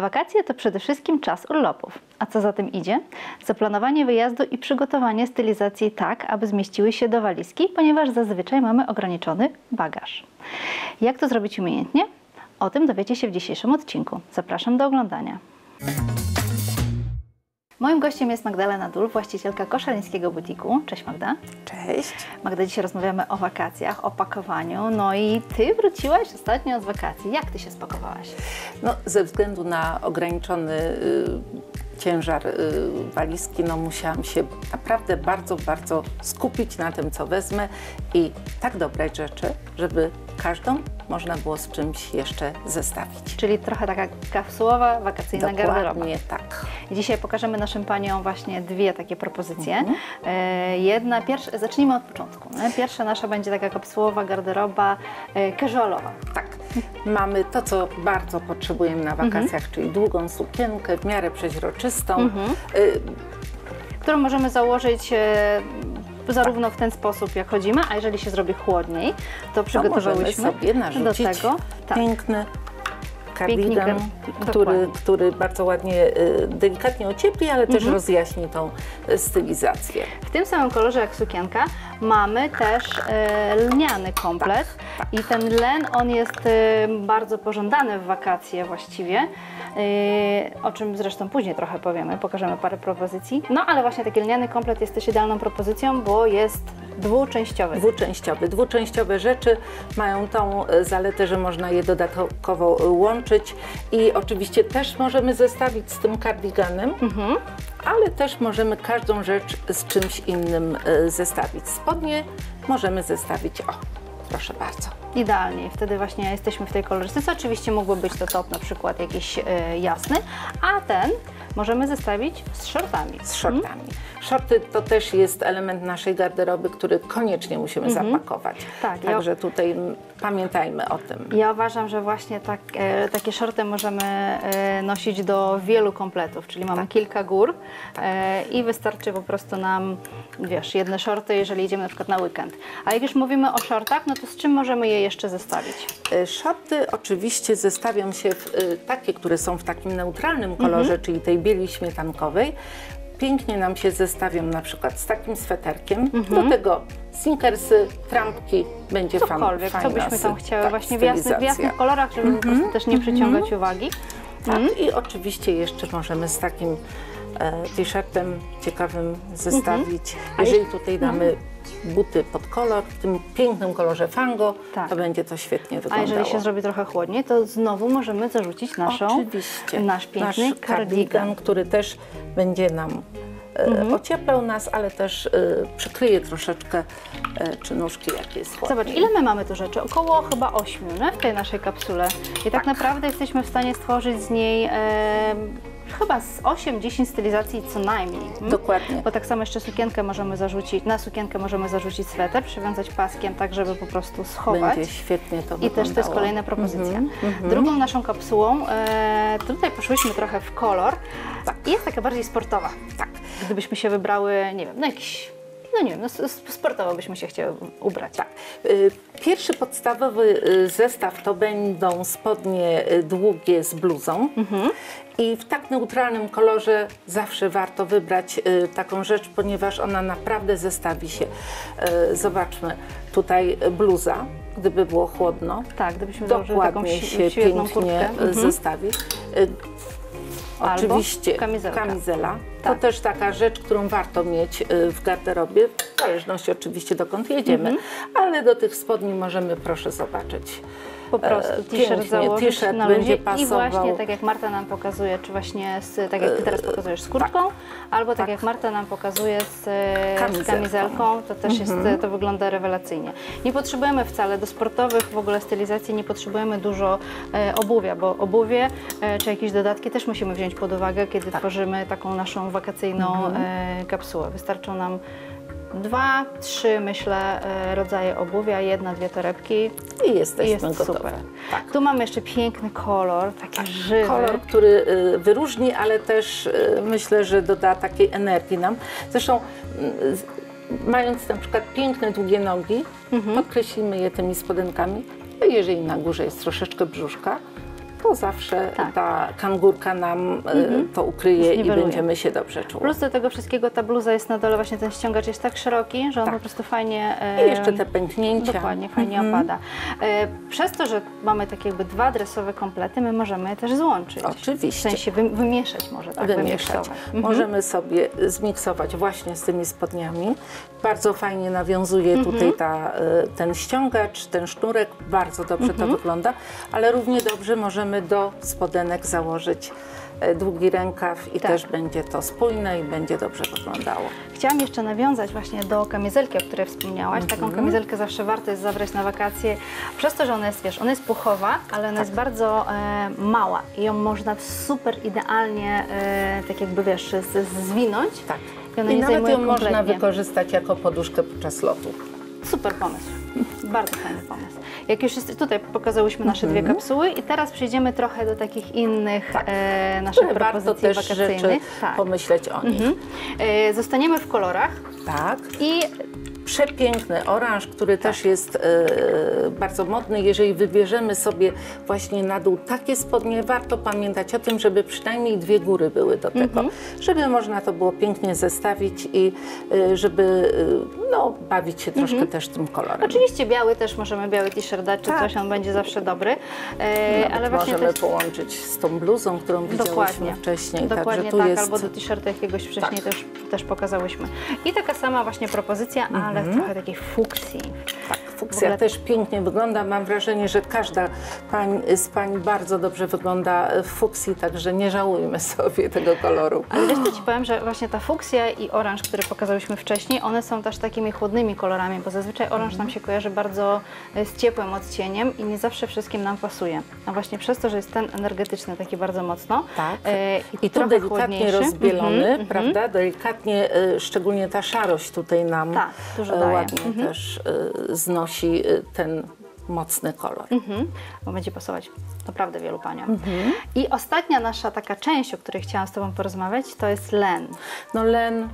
Wakacje to przede wszystkim czas urlopów. A co za tym idzie? Zaplanowanie wyjazdu i przygotowanie stylizacji tak, aby zmieściły się do walizki, ponieważ zazwyczaj mamy ograniczony bagaż. Jak to zrobić umiejętnie? O tym dowiecie się w dzisiejszym odcinku. Zapraszam do oglądania. Moim gościem jest Magdalena Dul, właścicielka koszalińskiego butiku. Cześć Magda. Cześć. Magda, dzisiaj rozmawiamy o wakacjach, o pakowaniu. No i Ty wróciłaś ostatnio z wakacji. Jak Ty się spakowałaś? No, ze względu na ograniczony y, ciężar y, walizki, no musiałam się naprawdę bardzo, bardzo skupić na tym, co wezmę i tak dobrać rzeczy, żeby każdą można było z czymś jeszcze zestawić. Czyli trochę taka kapsułowa, wakacyjna garderoba. Dokładnie tak. Dzisiaj pokażemy naszym paniom właśnie dwie takie propozycje. E, jedna, pierwsza, zacznijmy od początku. Pierwsza nasza będzie taka kapsułowa garderoba e, casualowa. Tak. Mamy to, co bardzo potrzebujemy na wakacjach, czyli długą sukienkę, w miarę przeźroczystą. Y, którą możemy założyć e, zarówno w ten sposób, jak chodzimy, a jeżeli się zrobi chłodniej, to przygotowałyśmy możemy sobie do tego. Tak. piękny kardigan, który, który bardzo ładnie, y, delikatnie ociepli, ale Mhm. też rozjaśni tą y, stylizację. W tym samym kolorze jak sukienka mamy też e, lniany komplet Tak, i ten len on jest e, bardzo pożądany w wakacje właściwie, e, o czym zresztą później trochę powiemy, pokażemy parę propozycji. No ale właśnie taki lniany komplet jest też idealną propozycją, bo jest dwuczęściowy. Dwuczęściowy. Dwuczęściowe rzeczy mają tą y, zaletę, że można je dodatkowo y, łączyć i oczywiście też możemy zestawić z tym kardiganem, Mhm. ale też możemy każdą rzecz z czymś innym y, zestawić. Spodnie możemy zestawić, o, proszę bardzo. Idealnie, wtedy właśnie jesteśmy w tej kolorystyce. Oczywiście mógłby być to top na przykład jakiś e, jasny, a ten możemy zestawić z shortami. z shortami. Shorty to też jest element naszej garderoby, który koniecznie musimy zapakować. Tak, ja- Także tutaj mm, pamiętajmy o tym. Ja uważam, że właśnie tak, e, takie shorty możemy e, nosić do wielu kompletów, czyli mamy kilka gór e, i wystarczy po prostu nam, wiesz, jedne shorty, jeżeli idziemy na przykład na weekend. A jak już mówimy o shortach, no to z czym możemy je jeszcze zestawić? E, Shorty oczywiście zestawiam się w e, takie, które są w takim neutralnym kolorze, czyli tej bieli śmietankowej. Pięknie nam się zestawią na przykład z takim sweterkiem. Do tego sneakersy, trampki, będzie fan, Cokolwiek, co fajna byśmy tam chciały, tak, właśnie w jasnych, w jasnych kolorach, żeby po prostu też nie przyciągać uwagi. Tak, i oczywiście jeszcze możemy z takim e, t-shirtem ciekawym zestawić. A Jeżeli tutaj damy buty pod kolor, w tym pięknym kolorze fango, Tak. to będzie to świetnie A wyglądało. jeżeli się zrobi trochę chłodniej, to znowu możemy zarzucić naszą, Oczywiście. nasz piękny Nasz kardigan. który też będzie nam e, Mhm. ocieplał nas, ale też e, przykryje troszeczkę e, czy nóżki, jak jest chłodniej. Zobacz, ile my mamy tu rzeczy? Około chyba ośmiu nie? w tej naszej kapsule. I tak, naprawdę jesteśmy w stanie stworzyć z niej e, chyba z 8-10 stylizacji co najmniej. Mm? Dokładnie. Bo tak samo jeszcze sukienkę możemy zarzucić, na sukienkę możemy zarzucić sweter, przywiązać paskiem tak, żeby po prostu schować. Będzie świetnie to I też to jest wyglądało. kolejna propozycja. Mhm, mhm. Drugą naszą kapsułą, e, tutaj poszłyśmy trochę w kolor i jest taka bardziej sportowa. Tak. Gdybyśmy się wybrały, nie wiem, no jakiś, no nie wiem, no sportowo byśmy się chciały ubrać. Tak. Y, Pierwszy podstawowy y, zestaw to będą spodnie y, długie z bluzą. Mhm. I w tak neutralnym kolorze zawsze warto wybrać taką rzecz, ponieważ ona naprawdę zestawi się. Zobaczmy, tutaj bluza, gdyby było chłodno, Tak, gdybyśmy taką dokładnie si- się pięknie kurtkę. Mhm. Y, Albo Oczywiście kamizelka. kamizela. Tak. To też taka rzecz, którą warto mieć y, w garderobie, w zależności oczywiście dokąd jedziemy, Mhm. ale do tych spodni możemy proszę zobaczyć. Po prostu E, t-shirt założyć t-shirt na będzie luzie i pasował. właśnie tak jak Marta nam pokazuje, czy właśnie z, tak jak Ty teraz pokazujesz z kurtką, albo tak, tak. jak Marta nam pokazuje z, e, z Kamizelką. to też jest, to wygląda rewelacyjnie. Nie potrzebujemy wcale do sportowych w ogóle stylizacji, nie potrzebujemy dużo e, obuwia, bo obuwie e, czy jakieś dodatki też musimy wziąć pod uwagę, kiedy tworzymy taką naszą wakacyjną e, kapsułę. Wystarczą nam dwa, trzy myślę e, rodzaje obuwia, jedna, dwie torebki I jesteśmy jest gotowe. super. Tak. Tu mamy jeszcze piękny kolor, taki żywy. Kolor, który y, wyróżni, ale też y, myślę, że doda takiej energii nam. Zresztą y, mając na przykład piękne, długie nogi, Mhm. podkreślimy je tymi spodenkami. A jeżeli na górze jest troszeczkę brzuszka, to zawsze Tak. ta kangurka nam e, to ukryje i będziemy się dobrze czuły. Plus do tego wszystkiego ta bluza jest na dole, właśnie ten ściągacz jest tak szeroki, że on Tak. po prostu fajnie... I jeszcze te pęknięcia. Dokładnie, fajnie opada. E, Przez to, że mamy tak jakby dwa dresowe komplety, my możemy je też złączyć. Oczywiście. W sensie wy, wymieszać może, tak? wymieszać. Mhm. Możemy sobie zmiksować właśnie z tymi spodniami. Bardzo fajnie nawiązuje Mhm. tutaj ta, e, ten ściągacz, ten sznurek, bardzo dobrze Mhm. to wygląda, ale równie dobrze możemy do spodenek założyć e, długi rękaw i Tak. też będzie to spójne i będzie dobrze wyglądało. Chciałam jeszcze nawiązać właśnie do kamizelki, o której wspomniałaś. Mhm. Taką kamizelkę zawsze warto jest zabrać na wakacje, przez to, że ona jest, wiesz, ona jest puchowa, ale ona jest bardzo e, mała i ją można super idealnie, e, tak jakby, wiesz, z, zwinąć. Tak. I ona I nawet ją można kompletnie. wykorzystać jako poduszkę podczas lotu. Super pomysł. Bardzo fajny pomysł. Jak już jest, tutaj pokazałyśmy nasze Mhm. dwie kapsuły i teraz przejdziemy trochę do takich innych Tak. e, naszych Które warto propozycji też rzeczy wakacyjnych. Tak. pomyśleć o nich. Mhm. E, zostaniemy w kolorach Tak. i przepiękny oranż, który też jest e, bardzo modny. Jeżeli wybierzemy sobie właśnie na dół takie spodnie, warto pamiętać o tym, żeby przynajmniej dwie góry były do tego, żeby można to było pięknie zestawić i e, żeby e, no, bawić się troszkę też tym kolorem. oczywiście biały też możemy, biały t-shirt dać, czy Tak. coś, on będzie zawsze dobry. E, ale właśnie możemy te- połączyć z tą bluzą, którą Dokładnie. wcześniej. Dokładnie tu tak, jest albo do t-shirta jakiegoś wcześniej Tak. też, też pokazałyśmy. I taka sama właśnie propozycja, ale Mhm. trochę takiej fuksji. Tak, W fuksja ogóle- też pięknie wygląda. Mam wrażenie, że każda pań, z pań bardzo dobrze wygląda w fuksji, także nie żałujmy sobie tego koloru. Ale wiesz co Ci powiem, że właśnie ta fuksja i oranż, który pokazałyśmy wcześniej, one są też takimi chłodnymi kolorami, bo zazwyczaj oranż nam się kojarzy bardzo e, z ciepłym odcieniem i nie zawsze wszystkim nam pasuje. A właśnie przez to, że jest ten energetyczny taki bardzo mocno Tak. e, I tu trochę delikatnie chłodniejszy. rozbielony, Mhm, prawda? Delikatnie, e, szczególnie ta szarość tutaj nam Tak, ładnie Mhm. też znosi e, ten mocny kolor. Mhm, bo będzie pasować naprawdę wielu paniom. Mhm. I ostatnia nasza taka część, o której chciałam z Tobą porozmawiać, to jest len. No len,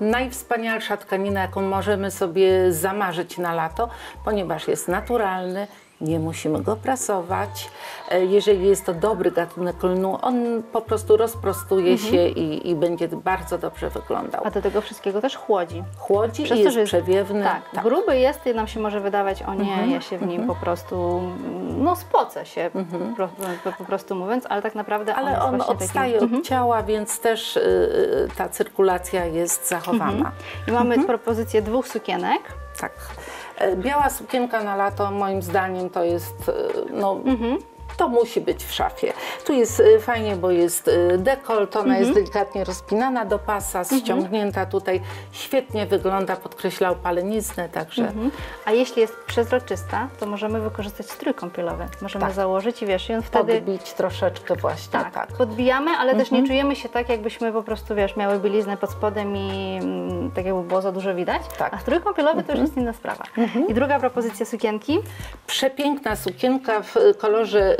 najwspanialsza tkanina, jaką możemy sobie zamarzyć na lato, ponieważ jest naturalny, nie musimy go prasować. E, Jeżeli jest to dobry gatunek lnu, on po prostu rozprostuje się i, i będzie bardzo dobrze wyglądał. A do tego wszystkiego też chłodzi. Chłodzi Przez i to, jest że jest przewiewny. Tak, gruby jest i nam się może wydawać, o nie, Mhm, ja się w nim po prostu, no spocę się, po, po, po prostu mówiąc, ale tak naprawdę on Ale on właśnie odstaje taki... Mhm. od ciała, więc też y, y, ta cyrkulacja jest zachowana. I mamy Mhm. propozycję dwóch sukienek. Tak. E, Biała sukienka na lato, moim zdaniem, to jest, e, no, Mhm. To musi być w szafie. Tu jest e, fajnie, bo jest e, dekolt, ona Mhm. jest delikatnie rozpinana do pasa, ściągnięta tutaj. Świetnie wygląda, podkreśla opaleniznę, także Mhm. A jeśli jest przezroczysta, to możemy wykorzystać strój kąpielowy. Możemy Tak. założyć i wiesz, i on wtedy... podbić troszeczkę właśnie, Tak, tak. podbijamy, ale też nie czujemy się tak, jakbyśmy po prostu, wiesz, miały bieliznę pod spodem i mm, tak jakby było za dużo widać. Tak. A strój kąpielowy to już jest inna sprawa. I druga propozycja sukienki. Przepiękna sukienka w y, kolorze, y,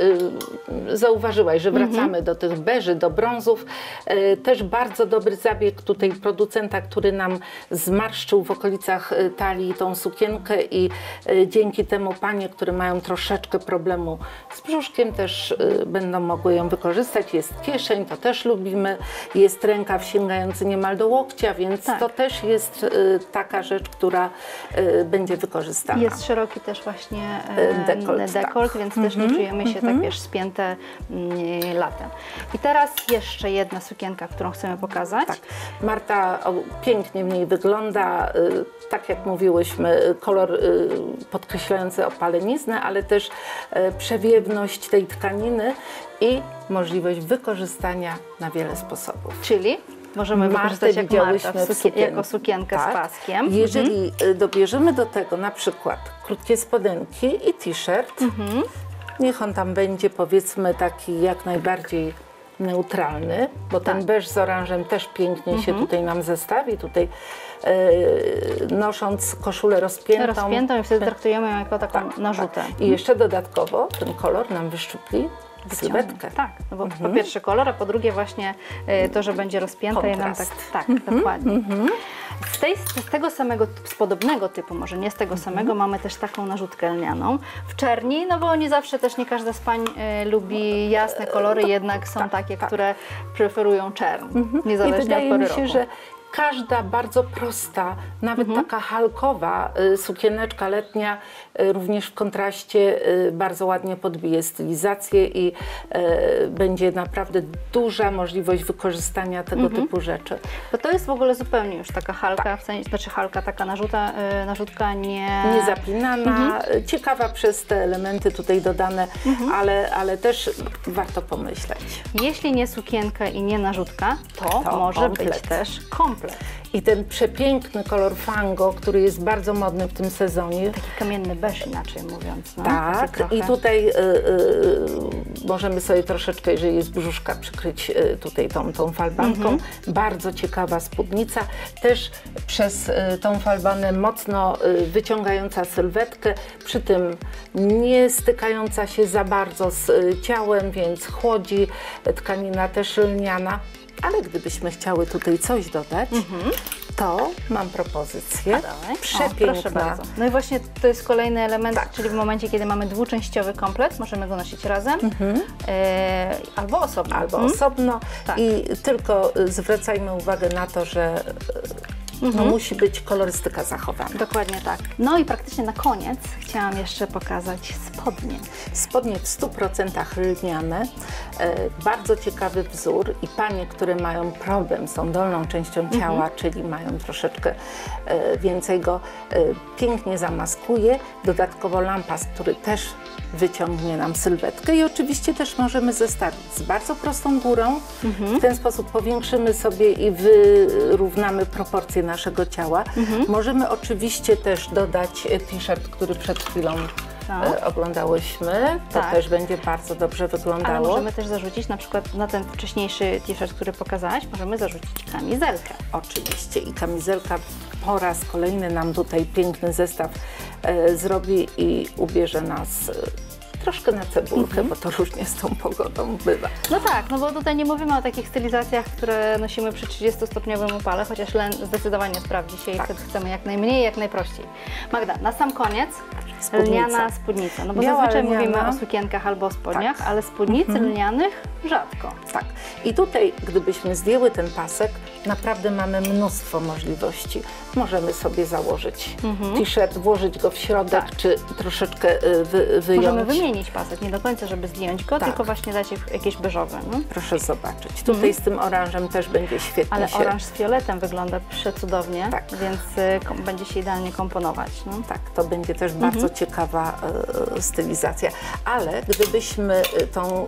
zauważyłaś, że wracamy do tych beży, do brązów. Y, Też bardzo dobry zabieg tutaj producenta, który nam zmarszczył w okolicach y, talii tą sukienkę i y, dzięki temu panie, które mają troszeczkę problemu z brzuszkiem też y, będą mogły ją wykorzystać. Jest kieszeń, to też lubimy. Jest rękaw sięgający niemal do łokcia, więc Tak. to też jest y, taka rzecz, która y, będzie wykorzystana. Jest szeroki też właśnie dekolt, dekolt tak. więc też nie czujemy się tak, wiesz, spięte mm, latem. I teraz jeszcze jedna sukienka, którą chcemy pokazać. Tak. Marta pięknie w niej wygląda, y, tak jak mówiłyśmy, kolor y, podkreślający opaleniznę, ale też y, przewiewność tej tkaniny i możliwość wykorzystania na wiele sposobów. Czyli możemy Martę wykorzystać jak Marta widziałyśmy w w sukie, sukience. jako sukienkę Tak. z paskiem. Jeżeli y, dobierzemy do tego na przykład krótkie spodenki i t-shirt, Mhm. Niech on tam będzie powiedzmy taki jak najbardziej neutralny, bo ten Tak. beż z oranżem też pięknie się Mhm. tutaj nam zestawi. Tutaj e, nosząc koszulę rozpiętą. Rozpiętą i wtedy traktujemy ją jako taką Tak, narzutę. I jeszcze dodatkowo ten kolor nam wyszczupli. Sylwetkę. Tak, no bo po pierwsze kolor, a po drugie właśnie e, to, że będzie rozpięte i nam tak, tak, dokładnie. Z, tej, z tego samego, z podobnego typu, może nie z tego samego, mamy też taką narzutkę lnianą w czerni, no bo oni zawsze też nie każda z pań e, lubi jasne kolory, jednak są takie, tak. które preferują czern, I niezależnie wydaje od pory mi się, roku. że każda bardzo prosta, nawet Mhm. taka halkowa y, sukieneczka letnia, y, również w kontraście y, bardzo ładnie podbije stylizację i będzie naprawdę duża możliwość wykorzystania tego Mhm. typu rzeczy. Bo to jest w ogóle zupełnie już taka halka, w sensie, znaczy halka, taka narzuta, narzutka nie... Niezapinana, Mhm. ciekawa przez te elementy tutaj dodane, ale, ale też warto pomyśleć. Jeśli nie sukienka i nie narzutka, to, To może komplet. być też komplet. I ten przepiękny kolor fango, który jest bardzo modny w tym sezonie, Taki kamienny beż inaczej mówiąc. No, Tak, i tutaj y, y, możemy sobie troszeczkę, jeżeli jest brzuszka, przykryć y, tutaj tą, tą falbanką. Mhm. Bardzo ciekawa spódnica, też przez y, tą falbanę mocno y, wyciągająca sylwetkę, przy tym nie stykająca się za bardzo z y, ciałem, więc chłodzi, tkanina też lniana. Ale gdybyśmy chciały tutaj coś dodać, to mam propozycję. Mhm. Dawaj. O, Przepiękna. proszę bardzo. No i właśnie to jest kolejny element, Tak. czyli w momencie, kiedy mamy dwuczęściowy komplet, możemy go nosić razem e, albo osobno. albo Mhm. osobno Tak. i tylko zwracajmy uwagę na to, że Mhm. no, musi być kolorystyka zachowana. Dokładnie tak. No i praktycznie na koniec chciałam jeszcze pokazać spodnie. Spodnie w 100% lniane, e, bardzo ciekawy wzór i panie, które mają problem z tą dolną częścią Mhm. ciała, czyli mają troszeczkę e, więcej go, e, pięknie zamaskuje. Dodatkowo lampas, który też wyciągnie nam sylwetkę i oczywiście też możemy zestawić z bardzo prostą górą. Mhm. W ten sposób powiększymy sobie i wyrównamy proporcje naszego ciała. Mhm. Możemy oczywiście też dodać e, t-shirt, który przed chwilą e, oglądałyśmy. To Tak. też będzie bardzo dobrze Ale wyglądało. możemy też zarzucić na przykład na ten wcześniejszy t-shirt, który pokazałaś, możemy zarzucić kamizelkę. Oczywiście i kamizelka po raz kolejny nam tutaj piękny zestaw e, zrobi i ubierze nas e, troszkę na cebulkę, Mhm. bo to różnie z tą pogodą bywa. No tak, no bo tutaj nie mówimy o takich stylizacjach, które nosimy przy 30-stopniowym upale, chociaż len zdecydowanie sprawdzi się i Tak. wtedy chcemy jak najmniej, jak najprościej. Magda, na sam koniec Spódnica. lniana spódnica. No bo Biała zazwyczaj lniana. mówimy o sukienkach albo spodniach, Tak. ale spódnicy lnianych rzadko. Tak. I tutaj, gdybyśmy zdjęły ten pasek, naprawdę mamy mnóstwo możliwości. Możemy sobie założyć t-shirt, włożyć go w środek, Tak. czy troszeczkę e, wy, wyjąć. Możemy wymienić pasek, nie do końca, żeby zdjąć go, Tak. tylko właśnie dać jakieś beżowe. No? Proszę zobaczyć. Tutaj z tym oranżem też będzie świetnie Ale się... oranż z fioletem wygląda przecudownie, Tak. więc y, będzie się idealnie komponować. No. Tak, to będzie też bardzo Mhm. ciekawa e, stylizacja. Ale gdybyśmy e, tą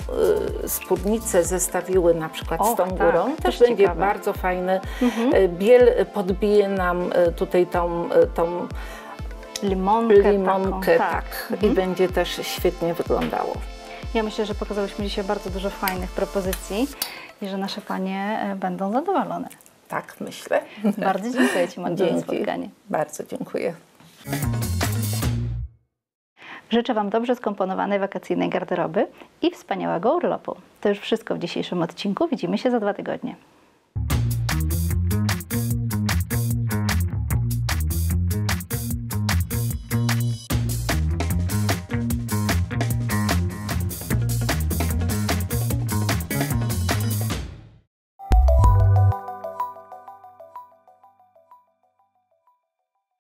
e, spódnicę zestawiły na przykład z Och, tą tak, górą, też też będzie ciekawe. Mhm. bardzo fajny. E, Biel podbije nam e, tutaj tą, tą Limonkę, limonkę, taką, tak, Mhm. i będzie też świetnie wyglądało. Ja myślę, że pokazałyśmy dzisiaj bardzo dużo fajnych propozycji i że nasze panie e, będą zadowolone. Tak, myślę. Bardzo dziękuję Ci Magda za spotkanie. Bardzo dziękuję. Życzę Wam dobrze skomponowanej wakacyjnej garderoby i wspaniałego urlopu. To już wszystko w dzisiejszym odcinku. Widzimy się za dwa tygodnie.